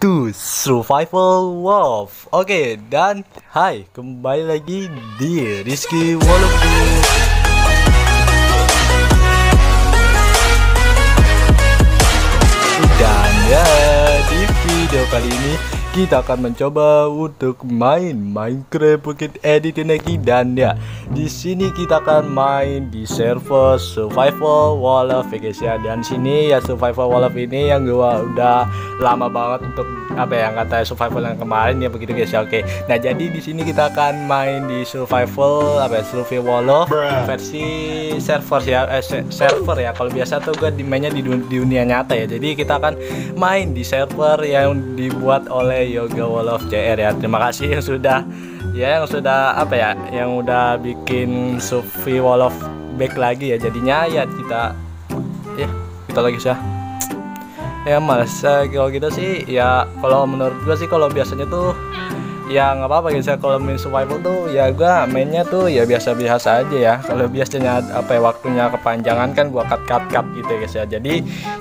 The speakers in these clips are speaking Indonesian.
to Survival Wolf. Oke dan hai kembali lagi di Rizky Wolf. Dan ya di video kali ini kita akan mencoba untuk main Minecraft Bukit Edit lagi dan ya di sini kita akan main di server Survival Wall of ya guys ya. Dan sini ya Survival Wall ini yang gua udah lama banget untuk apa ya kata survival yang kemarin ya begitu guys ya. Oke. Nah jadi di sini kita akan main di survival apa ya survival Wall versi server ya eh, server ya. Kalau biasa tuh gue mainnya di, dun di dunia nyata ya. Jadi kita akan main di server yang dibuat oleh Yoga Wall of JR ya. Terima kasih yang sudah ya yang sudah apa ya yang udah bikin Sufi Wall of Back lagi ya. Jadinya ya kita ya kita lagi sih ya mas kalau kita sih ya kalau menurut gua sih kalau biasanya tuh ya nggak apa-apa ya kalau main survival tuh ya gua mainnya tuh ya biasa-biasa aja ya. Kalau biasanya apa ya waktunya kepanjangan kan gua cut cut cut gitu ya guys ya. Jadi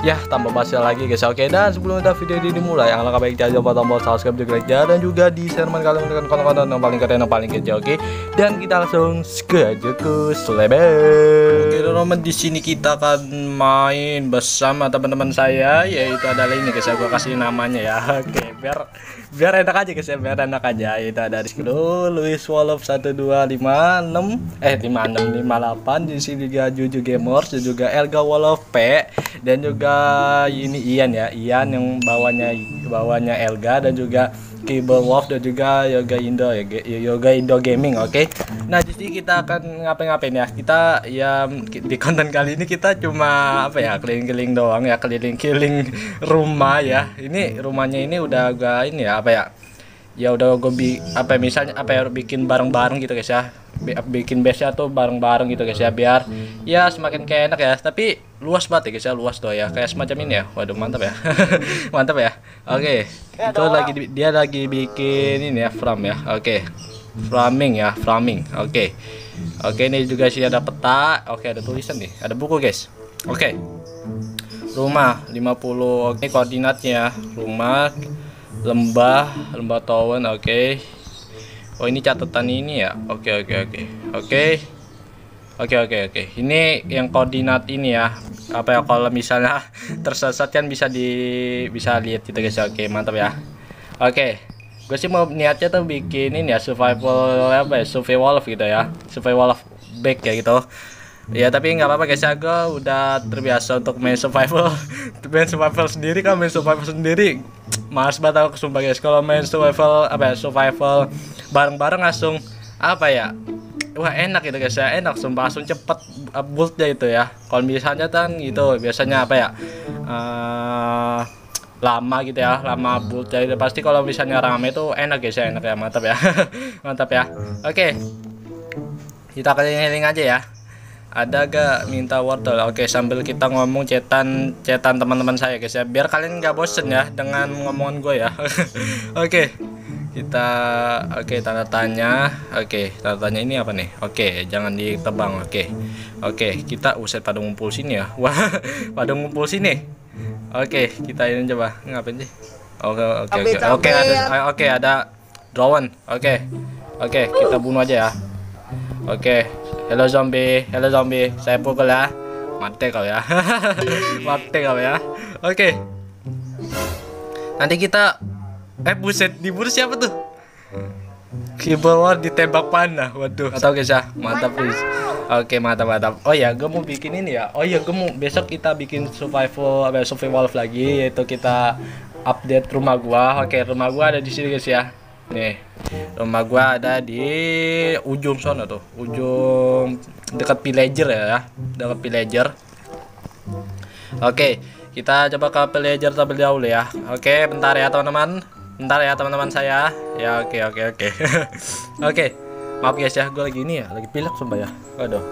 ya tambah basah lagi guys oke dan sebelum kita video ini dimulai yang langkah baik jangan lupa tombol subscribe juga like dan juga di share kalian dengan konten-konten yang paling keren yang paling kece oke dan kita langsung ke aja ke selebar oke teman-teman di sini kita akan main bersama teman-teman saya yaitu adalah ini guys. Ya kasih namanya ya. Oke biar biar enak aja guys ya. Biar enak aja. Itu ada Rizky dulu Luis Wolof 1256 eh 5658 di sini juga Juju Gamers dan juga Elga Wolof P. Dan juga ini Ian ya. Ian yang bawanya bawanya Elga dan juga Keyboard Wolf dan juga Yoga Indo ya Yoga Indo Gaming oke? Okay? nah jadi kita akan ngapain-ngapain ya? Kita ya di konten kali ini kita cuma apa ya keliling-keliling doang ya keliling-keliling rumah ya. Ini rumahnya ini udah agak ini ya apa ya ya udah gue bi apa ya, misalnya apa ya bikin bareng-bareng gitu guys ya bikin base nya tuh bareng-bareng gitu guys ya biar ya semakin kayak enak ya tapi luas banget ya guys ya luas tuh ya kayak semacam ini ya waduh mantap ya mantap ya oke okay. itu lagi dia lagi bikin ini ya frame ya oke okay. framing ya framing oke okay. oke okay, ini juga sih ada peta oke okay, ada tulisan nih ada buku guys oke okay. rumah 50 oke okay, koordinatnya rumah lembah lembah towen oke okay. Oh ini catatan ini ya? Oke oke oke. Oke. Oke oke oke. Ini yang koordinat ini ya. Apa ya kalau misalnya tersesat kan bisa di bisa lihat gitu guys. Oke mantap ya. Oke. Gue sih mau niatnya tuh bikin ini ya survival apa ya survival gitu ya. Survival back ya gitu ya tapi nggak apa-apa guys. Ya gue udah terbiasa untuk main survival. Main survival sendiri. Kan main survival sendiri mas banget aku sumpah guys. Kalau main survival apa ya survival bareng-bareng langsung apa ya wah enak gitu guys ya. Enak sumpah. Langsung cepet buildnya itu ya. Kalau misalnya kan gitu biasanya apa ya uh, lama gitu ya lama build jadi pasti kalau misalnya rame itu enak guys ya. Enak ya mantap ya. Mantap ya. Oke. Okay. kita keliling-keliling aja ya ada gak minta wortel? Oke sambil kita ngomong cetan cetan teman-teman saya guys ya. Biar kalian nggak bosen ya dengan ngomongan gue ya. Oke kita oke tanda tanya. Oke tanda tanya ini apa nih? Oke jangan ditebang. Oke oke kita usai pada ngumpul sini ya. Wah pada ngumpul sini. Oke kita ini coba. Ngapain sih? Oke oke oke. Oke ada oke ada drone oke oke kita bunuh aja ya. Oke Hello zombie, hello zombie, saya pukul ya. Mati kau ya. Mati kau ya. Oke. Okay. Nanti kita eh buset dibunuh siapa tuh? Keyboard ditembak panah. Waduh. Atau guys ya. Mantap please. Oke, okay, mantap mantap. Oh ya, gue mau bikin ini ya. Oh iya, gue mau besok kita bikin survival apa survival lagi yaitu kita update rumah gua. Oke, okay, rumah gua ada di sini guys ya. Nih, rumah gua ada di ujung sana tuh, ujung dekat villager ya, ya. dekat villager. Oke, kita coba ke villager terlebih dahulu ya. Oke, bentar ya teman-teman. Bentar ya teman-teman saya. Ya, oke oke oke. oke. Maaf guys ya, gue lagi ini ya, lagi pilek sumpah ya. Waduh.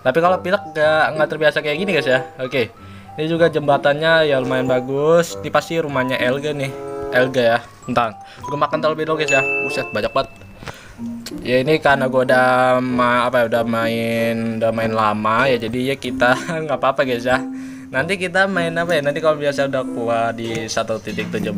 Tapi kalau pilek gak, nggak terbiasa kayak gini guys ya. Oke. Ini juga jembatannya ya lumayan bagus. Ini pasti rumahnya Elga nih. Elga ya. Tentang gue makan terlebih dulu guys ya. Buset banyak banget. Ya ini karena gue udah ma apa ya udah main udah main lama ya jadi ya kita nggak apa-apa guys ya. Nanti kita main apa ya? Nanti kalau biasa udah kuat di 1.17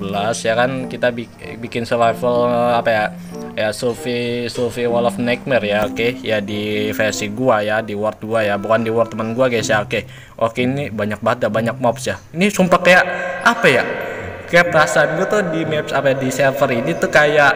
ya kan kita bikin survival apa ya ya Sophie Sophie Wall of Nightmare ya oke. Okay? ya di versi gua ya di World 2 ya. Bukan di World teman gua guys ya oke. Okay. oke ini banyak banget banyak mobs ya. Ini sumpah kayak apa ya kayak perasaan gua tuh di maps apa di server ini tuh kayak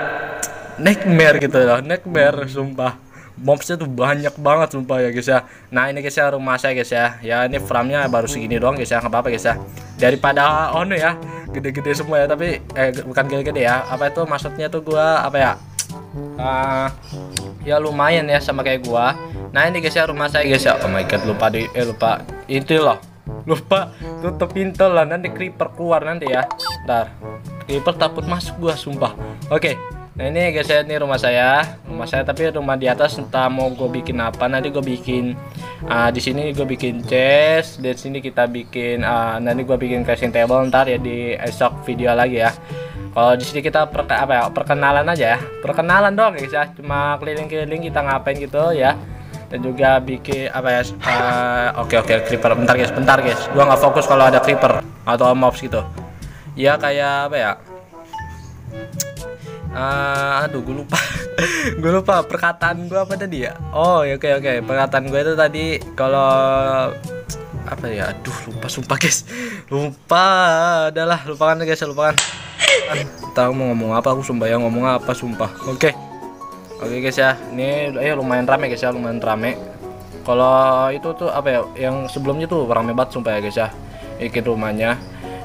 nightmare gitu loh nightmare sumpah. Mobsnya tuh banyak banget sumpah ya guys ya. Nah ini guys ya rumah saya guys ya. Ya ini framnya baru segini doang guys ya. Nggak apa-apa guys ya. Daripada oh no ya gede-gede semua ya tapi eh bukan gede-gede ya. Apa itu maksudnya tuh gua apa ya uh, ya lumayan ya sama kayak gua. Nah ini guys ya rumah saya guys ya. Oh my god lupa di eh lupa. Itu loh. Lupa tutup pintu lah nanti creeper keluar nanti ya ntar creeper takut masuk gua sumpah. Oke. Okay. Nah ini guys ya ini rumah saya, rumah saya tapi rumah di atas entah mau gue bikin apa. Nanti gue bikin uh, di sini gue bikin chest, di sini kita bikin uh, nanti gue bikin crafting table ntar ya di esok video lagi ya. Kalau di sini kita per, apa ya perkenalan aja ya, perkenalan dong guys ya, cuma keliling-keliling kita ngapain gitu ya. Dan juga bikin apa ya uh, oke okay, oke okay, creeper. Bentar guys bentar guys. Gua nggak fokus kalau ada creeper atau mobs gitu ya kayak apa ya? Uh, aduh gue lupa. Gue lupa perkataan gue apa tadi ya? Oh ya oke okay, oke. Okay. perkataan gue itu tadi kalau apa ya? Aduh lupa sumpah guys. Lupa adalah lupakan guys lupakan. Tahu mau ngomong apa aku sumpah ya ngomong apa sumpah. Oke. Okay. oke guys ya. Ini eh lumayan rame guys ya lumayan rame. Kalau itu tuh apa ya? Yang sebelumnya tuh rame banget sumpah ya guys ya. Ini rumahnya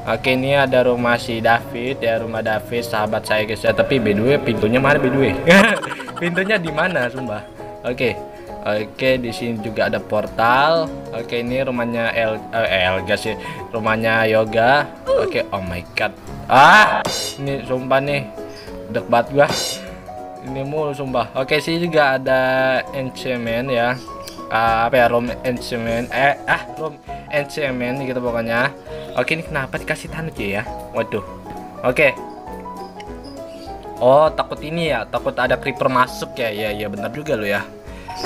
Oke ini ada rumah si David ya rumah David sahabat saya guys ya. Tapi B2 pintunya mana B2 pintunya di mana sumpah? Oke Oke di sini juga ada portal. Oke ini rumahnya El eh, Elga sih rumahnya Yoga. Oke oh my god. Ah ini sumpah nih dek banget gua. Ini mulu sumpah. Oke sih juga ada enchantment ya uh, apa ya room enchantment eh ah room enchantment gitu pokoknya Oke ini kenapa dikasih tanda cuy ya? Waduh. Oke. Oh takut ini ya, takut ada creeper masuk ya, ya, ya benar juga lo ya.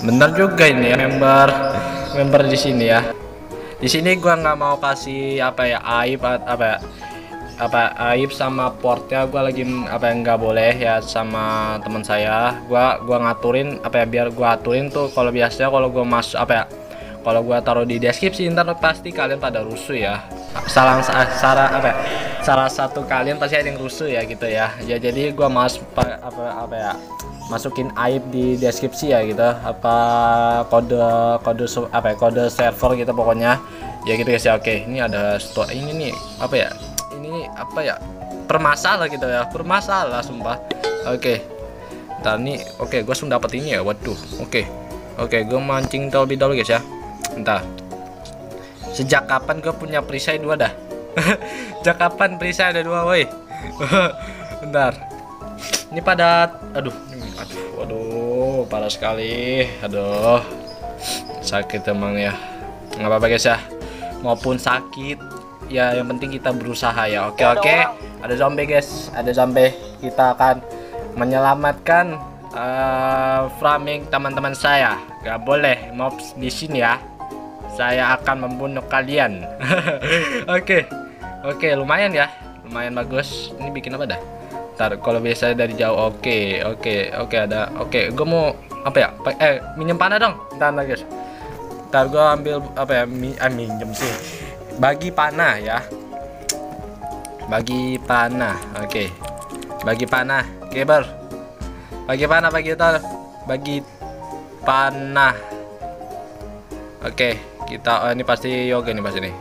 Benar juga ini ya member member di sini ya. Di sini gua nggak mau kasih apa ya aib apa ya apa aib sama portnya gua lagi apa yang nggak boleh ya sama teman saya. Gua gua ngaturin apa ya biar gua aturin tuh kalau biasanya kalau gua masuk apa ya kalau gua taruh di deskripsi ntar pasti kalian pada rusuh ya. Salah salah apa ya, salah satu kalian pasti ada yang rusuh ya gitu ya. Ya jadi gua mas apa apa ya masukin aib di deskripsi ya gitu. Apa kode kode apa ya kode server gitu pokoknya. Ya gitu guys ya oke. Ini ada store ini nih apa ya apa ya permasalah gitu ya permasalah sumpah. Oke. Dan nih oke gue sudah dapat ini ya waduh. Oke. Oke gue mancing terlebih dahulu guys ya. Entah sejak kapan gue punya perisai dua dah? Sejak kapan perisai ada dua woi? Bentar. Ini pada aduh aduh waduh parah sekali. Aduh. Sakit emang ya. Nggak apa-apa guys ya. Maupun sakit ya yang penting kita berusaha ya. Oke oke. ada zombie guys. Ada zombie. Kita akan menyelamatkan uh, framing teman-teman saya. Gak boleh mobs di sini ya. Saya akan membunuh kalian. Oke. Oke okay, lumayan ya. Lumayan bagus. Ini bikin apa dah? Ntar kalau biasa dari jauh. Oke okay, oke okay, oke okay, ada. Oke okay, gue mau apa ya? Eh minjem panah dong. Ntar guys. Ntar gue ambil apa ya? Mi, eh, minjem sih bagi panah ya. Bagi panah oke. Okay. bagi panah keber bagi panah bagi itu bagi panah. Oke okay kita oh, ini pasti yoga nih pasti nih.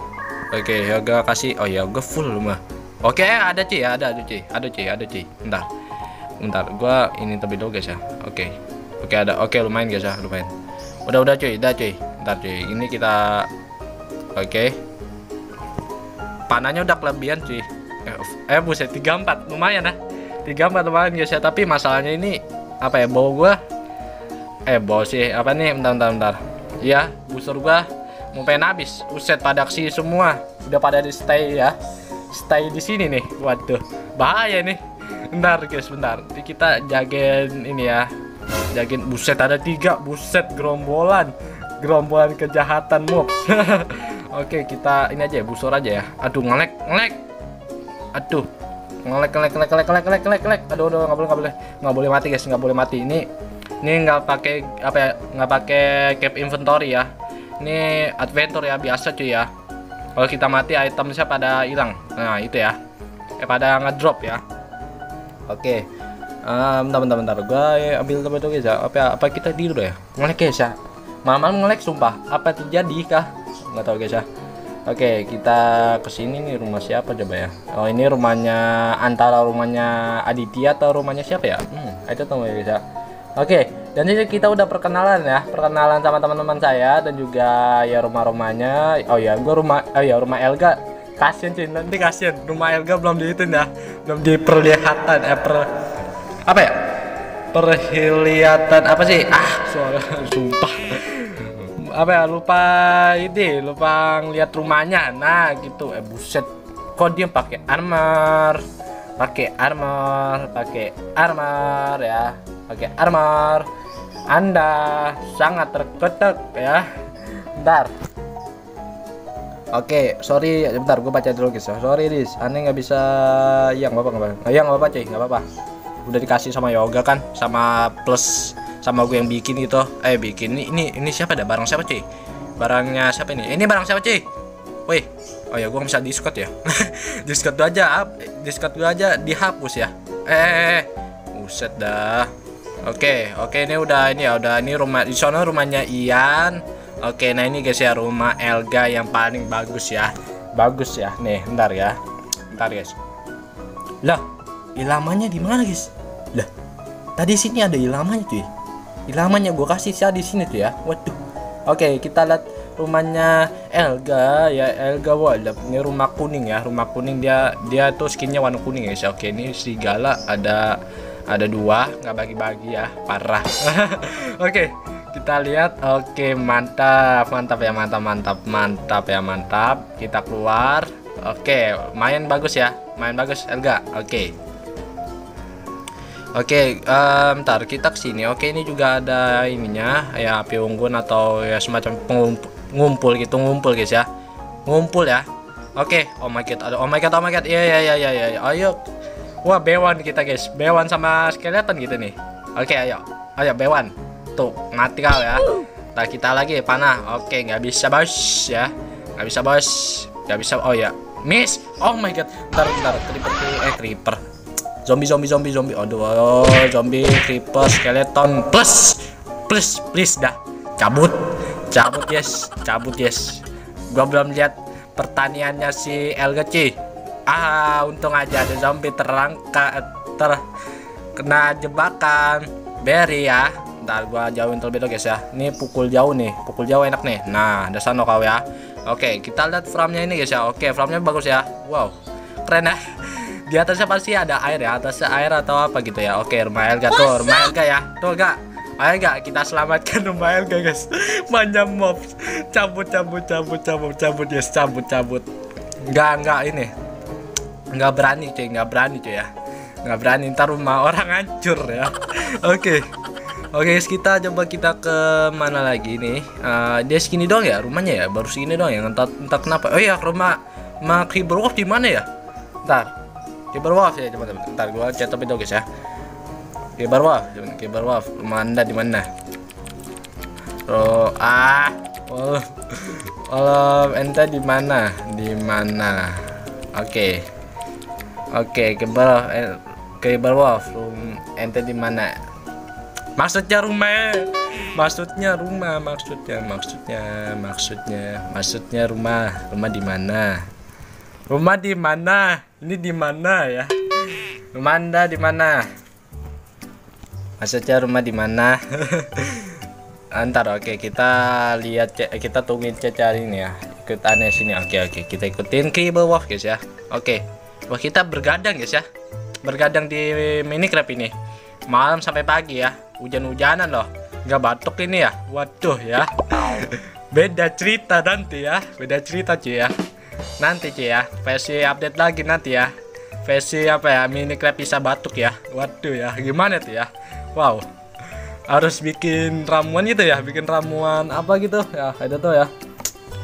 Oke yoga kasih oh yoga full mah. Oke ada cuy ada ada cuy ada cuy ada cuy bentar bentar. Gua ini terlebih dulu guys ya. Oke oke ada oke lumayan guys ya lumayan. Udah udah cuy udah cuy bentar cuy ini kita oke panahnya udah kelebihan cuy. Eh, eh buset 34 lumayan ya 34 lumayan guys ya. Tapi masalahnya ini apa ya bawa gua eh bawa sih. Apa nih? Bentar bentar bentar. Iya busur gua mau pengen habis. Uset pada aksi semua. Udah pada di stay ya. Stay di sini nih. Waduh bahaya nih. Bentar guys bentar. Nanti kita jagain ini ya. Jagain buset ada tiga. Buset gerombolan. Gerombolan kejahatan mobs Oke, kita ini aja ya, busur aja ya. Aduh, ngelek, ngelek. Aduh. Ngelek, ngelek, ngelek, ngelek, ngelek, ngelek, ngelek, ngelek. Aduh, aduh, nggak boleh, nggak boleh. Nggak boleh mati, guys. Nggak boleh mati. Ini ini nggak pakai apa ya? Nggak pakai cap inventory ya. Ini adventure ya, biasa cuy ya. Kalau kita mati itemnya pada hilang. Nah, itu ya. Eh pada ngedrop ya. Oke. Um, bentar, bentar, bentar. Ya, ambil tempat itu guys ya. Apa, apa kita tidur ya? Ngelek guys ya. Malam ngelek sumpah. Apa terjadi kah? Nggak tahu guys ya. Oke, kita ke sini nih rumah siapa coba ya? Oh ini rumahnya antara rumahnya Aditya atau rumahnya siapa ya? Hmm, itu tahu ya guys ya. Oke, dan ini kita udah perkenalan ya, perkenalan sama teman-teman saya dan juga ya rumah-rumahnya. Oh ya, gua rumah, oh ya rumah Elga. Kasian cuy, nanti kasian. Rumah Elga belum dihitung ya, belum diperlihatkan. Eh, per, apa ya? Perlihatan apa sih? Ah, suara sumpah apa ya lupa ini lupa ngeliat rumahnya. Nah gitu. Eh buset. Kok dia pakai armor? Pakai armor pakai armor ya. Pakai armor. Anda sangat terketek ya. Bentar. Oke, sorry, bentar, gue baca dulu guys. Sorry, Dis, aneh nggak bisa, ya nggak apa-apa, nggak nggak apa-apa, cuy, nggak apa-apa. Udah dikasih sama Yoga kan, sama plus sama gue yang bikin itu eh bikin. Ini ini, ini siapa dah? Barang siapa cuy? Barangnya siapa ini? Ini barang siapa cuy? Woi. Oh ya gue bisa discord ya? Gue aja discord gue aja dihapus ya? Eh, eh, eh. buset dah. Oke oke ini udah ini ya udah ini rumah di sana rumahnya Ian. Oke nah ini guys ya rumah Elga yang paling bagus ya. Bagus ya nih ntar ya. Ntar guys. Lah ilamannya di mana guys? Lah tadi sini ada ilamannya cuy lamanya gue kasih sih di sini tuh ya. Waduh. Oke kita lihat rumahnya Elga ya Elga Walap ini rumah kuning ya rumah kuning. Dia dia tuh skinnya warna kuning ya oke ini serigala ada ada dua. Nggak bagi-bagi ya parah. Oke kita lihat. Oke mantap mantap ya mantap mantap mantap ya mantap. Kita keluar. Oke main bagus ya main bagus Elga. Oke Oke, okay, um, ntar kita ke sini. Oke, ini juga ada ininya, ya api unggun atau ya semacam ngumpul gitu, ngumpul guys ya, ngumpul ya. Oke, okay. oh my god, ada, oh my god, oh my god, iya iya iya iya, iya. ayo. Wah, bewan kita guys, bewan sama skeleton gitu nih. Oke, okay, ayo, ayo bewan. Tuh, mati kau ya. Nah, kita lagi panah. Oke, nggak bisa bos ya, nggak bisa bos, nggak bisa. Oh ya, miss. Oh my god, ntar ntar creeper eh creeper zombie zombie zombie zombie. Aduh oh, zombie creeper skeleton. Plus plus please dah. Cabut. Cabut yes. Cabut yes. Gua belum lihat pertaniannya si LGC ah untung aja ada zombie terangkat ter kena jebakan. Berry ya. Ntar gua jauhin terlebih dahulu guys ya. Ini pukul jauh nih. Pukul jauh enak nih. Nah ada sana kau ya. Oke kita lihat farmnya ini guys ya. Oke farmnya bagus ya. Wow. Keren ya di atasnya pasti ada air ya atasnya air atau apa gitu ya. Oke rumah Elga tuh rumah Elga ya. Tuh gak ayo gak kita selamatkan rumah Elga guys. Banyak mob. Cabut cabut cabut cabut cabut yes cabut cabut. Nggak nggak ini. Nggak berani cuy nggak berani cuy ya. Nggak berani ntar rumah orang hancur ya. Oke. Oke guys, kita coba kita ke mana lagi nih? Uh, dia segini dong ya rumahnya ya, baru segini dong ya. Entah, entah kenapa. Oh iya, rumah Makribrow di mana ya? Ntar, Kibarwaf ya teman-teman. Ntar gua chat itu guys ya. Kibarwaf, Kibarwaf. Rumah anda di mana? Oh, ah, oh, ente di mana? Di mana? Oke, oke, okay, eh, Kibarwaf. Rum, ente di mana? Maksudnya rumah, maksudnya rumah, maksudnya, maksudnya, maksudnya, maksudnya rumah, rumah di mana? Rumah di mana? Ini di mana ya? Rumah Anda di mana? Maksudnya rumah di mana? Antar oke okay, kita lihat kita tungguin cari ini ya. Ikut aneh sini. Oke okay, oke okay. kita ikutin ke bawah guys ya. Oke. Wah kita bergadang guys ya. Bergadang di Minecraft ini. Malam sampai pagi ya. Hujan-hujanan loh. Gak batuk ini ya. Waduh ya. Beda cerita nanti ya. Beda cerita cuy ya nanti cuy ya. Versi update lagi nanti ya. Versi apa ya Minecraft bisa batuk ya. Waduh ya. Gimana tuh ya? Wow. Harus bikin ramuan gitu ya. Bikin ramuan apa gitu ya. Ada tuh ya.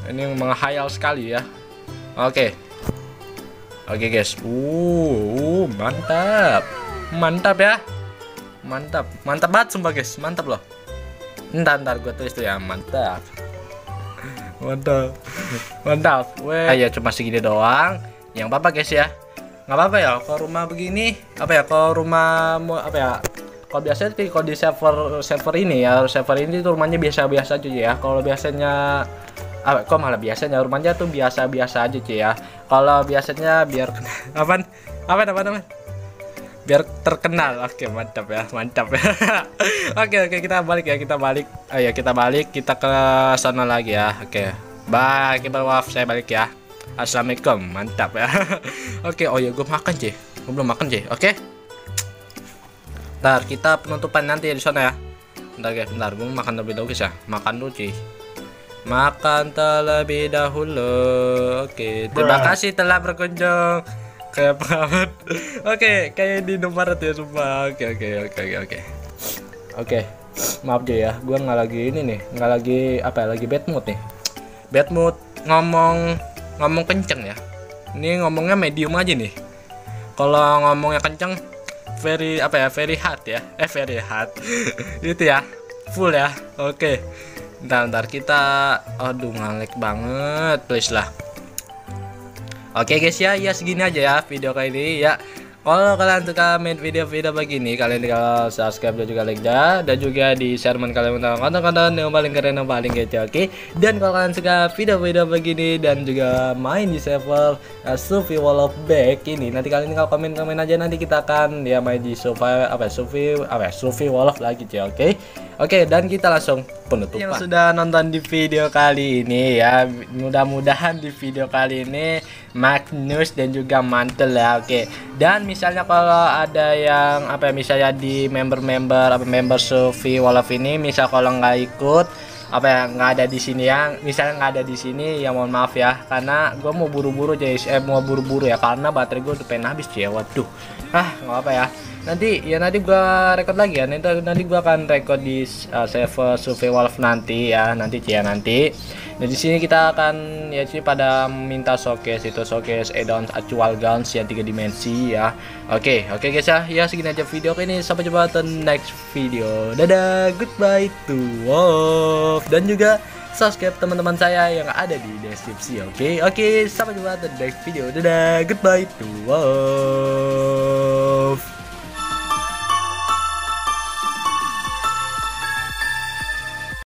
Ini menghayal sekali ya. Oke. Oke guys. Uh, uh mantap. Mantap ya. Mantap. Mantap banget sumpah guys. Mantap loh. Ntar ntar gue tulis tuh ya. Mantap mantap. Mantap. Weh. Ya cuma segini doang. Yang apa, apa guys ya? Nggak apa-apa ya? Kalau rumah begini apa ya? Kalau rumah apa ya? Kalau biasanya sih kalau di server server ini ya server ini tuh rumahnya biasa-biasa aja ya. Kalau biasanya ah, kok malah biasanya? Rumahnya tuh biasa-biasa aja cuy ya. Kalau biasanya biar apa apa apa apa biar terkenal. Oke mantap ya mantap ya. Oke oke kita balik ya kita balik. Ayo oh, ya kita balik kita ke sana lagi ya. Oke. Bye kita maaf saya balik ya. Assalamualaikum mantap ya. Oke oh ya gue makan cuy gue belum makan cuy oke. Ntar kita penutupan nanti ya di sana ya. Bentar guys, bentar. Gue makan terlebih dahulu guys ya. Makan dulu cuy. Makan terlebih dahulu. Oke, terima kasih telah berkunjung. Kayak banget. Oke, kayak di nomor ya sumpah. Oke, oke, oke, oke, oke. Oke. Maaf deh ya, gue nggak lagi ini nih, nggak lagi apa ya, lagi bad mood nih. Bad mood ngomong ngomong kenceng ya. Ini ngomongnya medium aja nih. Kalau ngomongnya kenceng, very apa ya very hard ya eh very hard itu ya full ya oke okay. ntar ntar kita aduh ngalek banget please lah oke guys ya ya segini aja ya video kali ini ya kalau kalian suka main video-video begini, kalian tinggal subscribe dan juga like ya, dan juga di share kalian tentang konten-konten yang paling keren yang paling kece, oke? Okay? Dan kalau kalian suka video-video begini dan juga main di server uh, Sufi Wall of Back ini, nanti kalian tinggal komen-komen aja nanti kita akan ya main di Sufi apa ya, Sufi apa ya, Sufi Wall of lagi ya, oke? Okay? Oke, dan kita langsung penutupan. Yang sudah nonton di video kali ini ya, mudah-mudahan di video kali ini Magnus dan juga mantel ya, oke. Dan misalnya kalau ada yang apa ya, misalnya di member-member apa member Sofi Wolof ini, misal kalau nggak ikut apa ya nggak ada di sini ya misalnya nggak ada di sini ya mohon maaf ya karena gue mau buru-buru jadi eh mau buru-buru ya karena baterai gue udah pengen habis ya waduh ah nggak apa ya nanti ya nanti gua record lagi ya. Nanti nanti gua akan record di uh, server survey wolf nanti ya. Nanti ya nanti. Nah di sini kita akan ya sih pada minta showcase itu. Showcase add-on actual guns yang tiga dimensi ya. Oke okay, oke okay guys ya. Ya segini aja video ini. Sampai jumpa di next video. Dadah. Goodbye to wolf. Dan juga subscribe teman-teman saya yang ada di deskripsi oke? Okay? oke okay, sampai jumpa di next video. Dadah. Goodbye to wolf